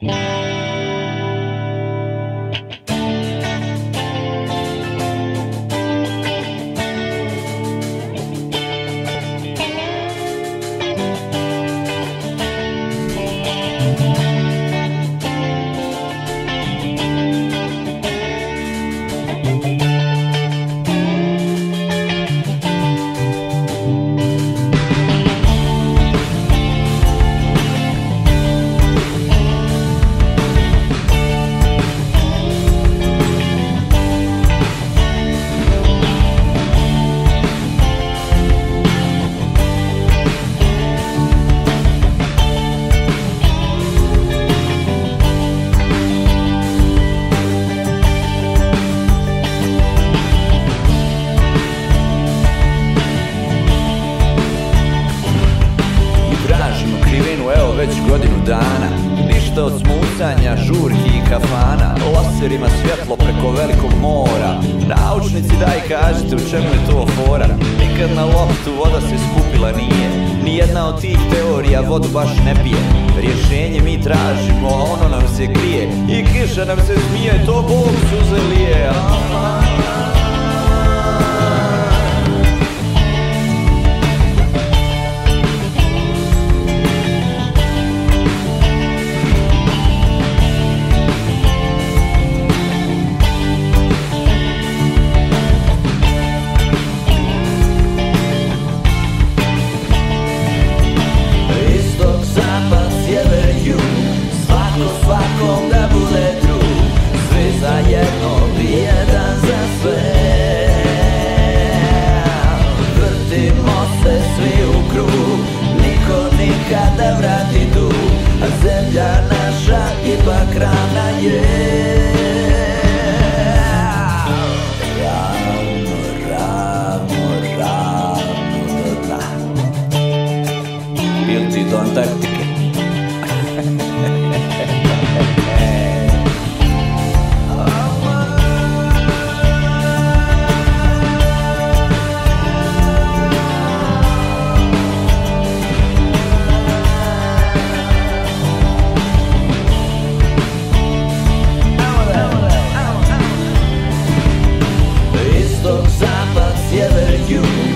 Tražimo dana. Ništa od smucanja, žurki i kafana. Laserima svjetlo preko velikog mora. Naučnici daj kažite u čemu je to fora. Nikad na loptu voda se skupila nije. Nijedna od tih teorija vodu baš ne pije. Rješenje mi tražimo, a ono nam se krije. I kiša nam se smije, to Bog suze lije jedan za sve Vrtimo se svi u krug Niko nikada vrati dug A zemlja naša ipak rana je Built it on tactic ever you